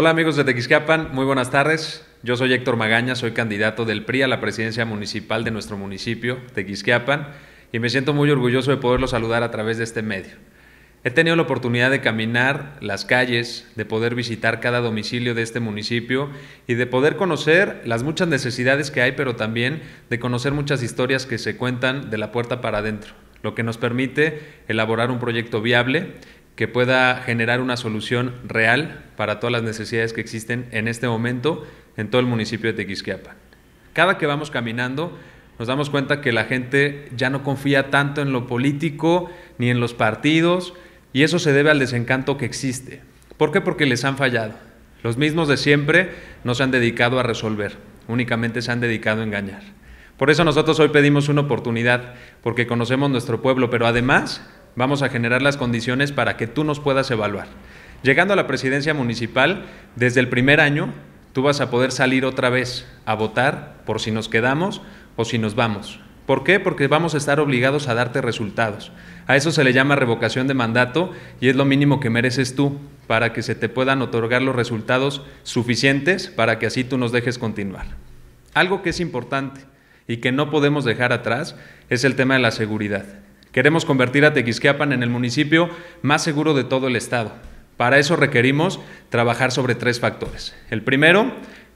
Hola amigos de Tequisquiapan, muy buenas tardes. Yo soy Héctor Magaña, soy candidato del PRI a la presidencia municipal de nuestro municipio, Tequisquiapan, y me siento muy orgulloso de poderlo saludar a través de este medio. He tenido la oportunidad de caminar las calles, de poder visitar cada domicilio de este municipio y de poder conocer las muchas necesidades que hay, pero también de conocer muchas historias que se cuentan de la puerta para adentro, lo que nos permite elaborar un proyecto viable que pueda generar una solución real para todas las necesidades que existen en este momento en todo el municipio de Tequisquiapan. Cada que vamos caminando nos damos cuenta que la gente ya no confía tanto en lo político ni en los partidos y eso se debe al desencanto que existe. ¿Por qué? Porque les han fallado. Los mismos de siempre no se han dedicado a resolver, únicamente se han dedicado a engañar. Por eso nosotros hoy pedimos una oportunidad, porque conocemos nuestro pueblo, pero además Vamos a generar las condiciones para que tú nos puedas evaluar. Llegando a la presidencia municipal, desde el primer año, tú vas a poder salir otra vez a votar por si nos quedamos o si nos vamos. ¿Por qué? Porque vamos a estar obligados a darte resultados. A eso se le llama revocación de mandato y es lo mínimo que mereces tú para que se te puedan otorgar los resultados suficientes para que así tú nos dejes continuar. Algo que es importante y que no podemos dejar atrás es el tema de la seguridad. Queremos convertir a Tequisquiapan en el municipio más seguro de todo el estado. Para eso requerimos trabajar sobre tres factores. El primero,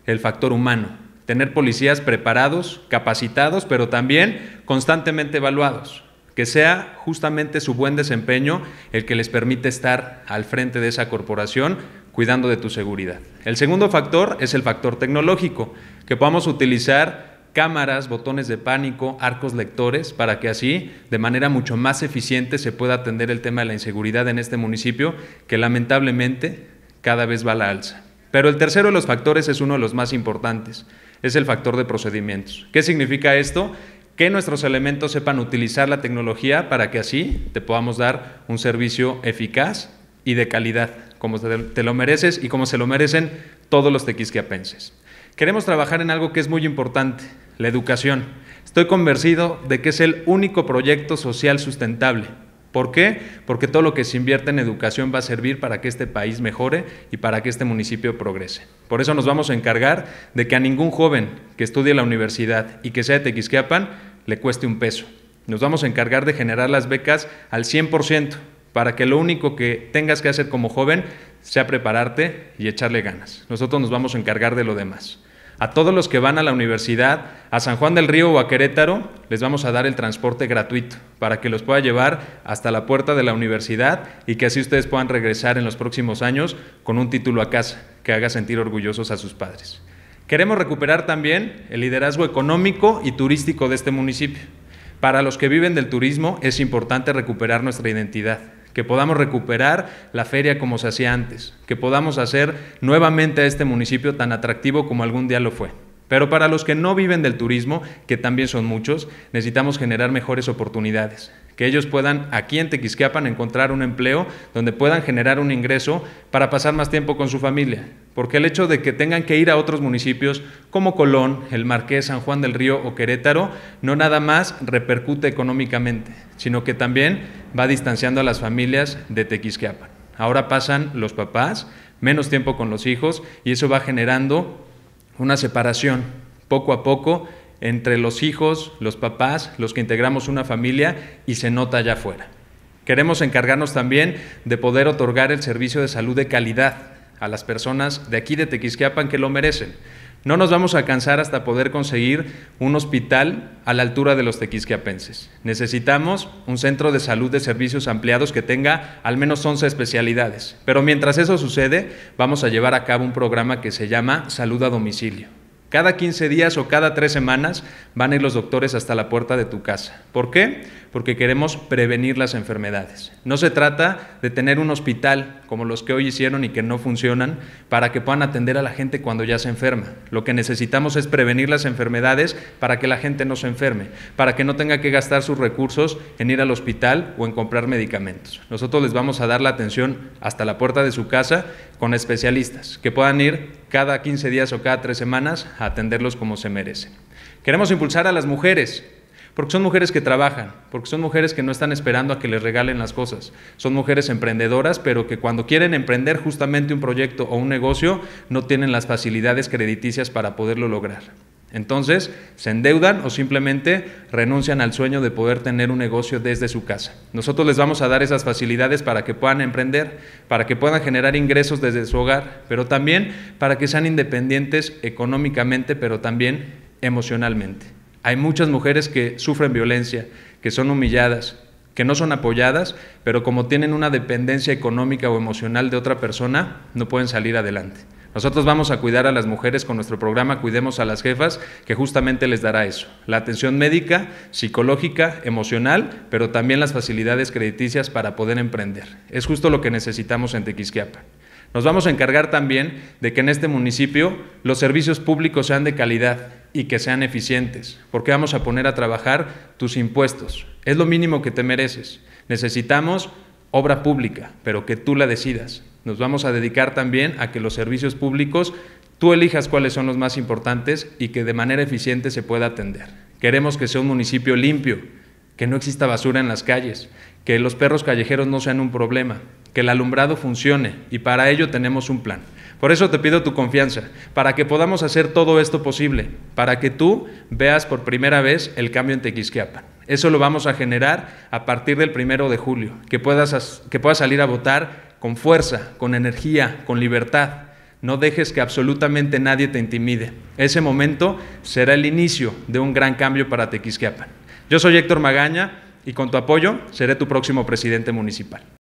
el factor humano. Tener policías preparados, capacitados, pero también constantemente evaluados. Que sea justamente su buen desempeño el que les permite estar al frente de esa corporación cuidando de tu seguridad. El segundo factor es el factor tecnológico, que podamos utilizar cámaras, botones de pánico, arcos lectores, para que así, de manera mucho más eficiente, se pueda atender el tema de la inseguridad en este municipio, que lamentablemente cada vez va a la alza. Pero el tercero de los factores es uno de los más importantes, es el factor de procedimientos. ¿Qué significa esto? Que nuestros elementos sepan utilizar la tecnología para que así te podamos dar un servicio eficaz y de calidad, como te lo mereces y como se lo merecen todos los tequisquiapenses. Queremos trabajar en algo que es muy importante, la educación. Estoy convencido de que es el único proyecto social sustentable. ¿Por qué? Porque todo lo que se invierte en educación va a servir para que este país mejore y para que este municipio progrese. Por eso nos vamos a encargar de que a ningún joven que estudie la universidad y que sea de Tequisquiapan le cueste un peso. Nos vamos a encargar de generar las becas al 100% para que lo único que tengas que hacer como joven sea prepararte y echarle ganas. Nosotros nos vamos a encargar de lo demás. A todos los que van a la universidad, a San Juan del Río o a Querétaro, les vamos a dar el transporte gratuito para que los pueda llevar hasta la puerta de la universidad y que así ustedes puedan regresar en los próximos años con un título a casa que haga sentir orgullosos a sus padres. Queremos recuperar también el liderazgo económico y turístico de este municipio. Para los que viven del turismo es importante recuperar nuestra identidad que podamos recuperar la feria como se hacía antes, que podamos hacer nuevamente a este municipio tan atractivo como algún día lo fue. Pero para los que no viven del turismo, que también son muchos, necesitamos generar mejores oportunidades, que ellos puedan aquí en Tequisquiapan encontrar un empleo donde puedan generar un ingreso para pasar más tiempo con su familia. Porque el hecho de que tengan que ir a otros municipios como Colón, El Marqués, San Juan del Río o Querétaro, no nada más repercute económicamente, sino que también va distanciando a las familias de Tequisquiapan. Ahora pasan los papás menos tiempo con los hijos y eso va generando una separación poco a poco entre los hijos, los papás, los que integramos una familia y se nota allá afuera. Queremos encargarnos también de poder otorgar el servicio de salud de calidad a las personas de aquí de Tequisquiapan que lo merecen. No nos vamos a cansar hasta poder conseguir un hospital a la altura de los tequisquiapenses. Necesitamos un centro de salud de servicios ampliados que tenga al menos 11 especialidades. Pero mientras eso sucede, vamos a llevar a cabo un programa que se llama Salud a Domicilio. Cada 15 días o cada 3 semanas van a ir los doctores hasta la puerta de tu casa. ¿Por qué? Porque queremos prevenir las enfermedades. No se trata de tener un hospital como los que hoy hicieron y que no funcionan para que puedan atender a la gente cuando ya se enferma. Lo que necesitamos es prevenir las enfermedades para que la gente no se enferme, para que no tenga que gastar sus recursos en ir al hospital o en comprar medicamentos. Nosotros les vamos a dar la atención hasta la puerta de su casa con especialistas que puedan ir cada 15 días o cada 3 semanas a atenderlos como se merecen. Queremos impulsar a las mujeres. Porque son mujeres que trabajan, porque son mujeres que no están esperando a que les regalen las cosas. Son mujeres emprendedoras, pero que cuando quieren emprender justamente un proyecto o un negocio, no tienen las facilidades crediticias para poderlo lograr. Entonces, se endeudan o simplemente renuncian al sueño de poder tener un negocio desde su casa. Nosotros les vamos a dar esas facilidades para que puedan emprender, para que puedan generar ingresos desde su hogar, pero también para que sean independientes económicamente, pero también emocionalmente. Hay muchas mujeres que sufren violencia, que son humilladas, que no son apoyadas, pero como tienen una dependencia económica o emocional de otra persona, no pueden salir adelante. Nosotros vamos a cuidar a las mujeres con nuestro programa Cuidemos a las Jefas, que justamente les dará eso, la atención médica, psicológica, emocional, pero también las facilidades crediticias para poder emprender. Es justo lo que necesitamos en Tequisquiapa. Nos vamos a encargar también de que en este municipio los servicios públicos sean de calidad y que sean eficientes, porque vamos a poner a trabajar tus impuestos. Es lo mínimo que te mereces. Necesitamos obra pública, pero que tú la decidas. Nos vamos a dedicar también a que los servicios públicos tú elijas cuáles son los más importantes y que de manera eficiente se pueda atender. Queremos que sea un municipio limpio, que no exista basura en las calles, que los perros callejeros no sean un problema, que el alumbrado funcione y para ello tenemos un plan. Por eso te pido tu confianza, para que podamos hacer todo esto posible, para que tú veas por primera vez el cambio en Tequisquiapan. Eso lo vamos a generar a partir del primero de julio, que puedas, que salir a votar con fuerza, con energía, con libertad. No dejes que absolutamente nadie te intimide. Ese momento será el inicio de un gran cambio para Tequisquiapan. Yo soy Héctor Magaña y con tu apoyo seré tu próximo presidente municipal.